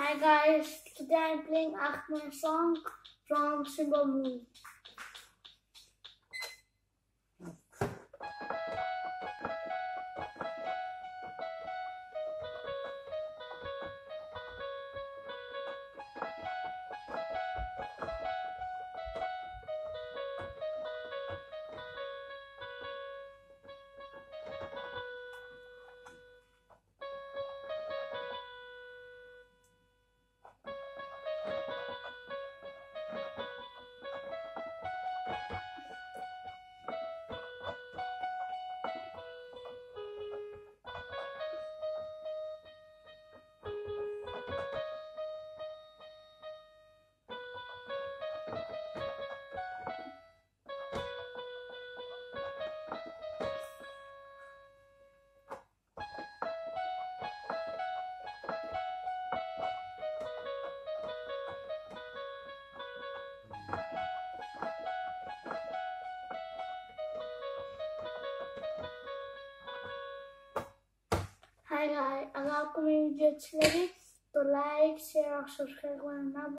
Hi guys, today I'm playing Aankh Marey song from Simmba movie. Hi guys अगर आपको मेरी video अच्छी लगी तो लाइक शेयर और सब्सक्राइब करना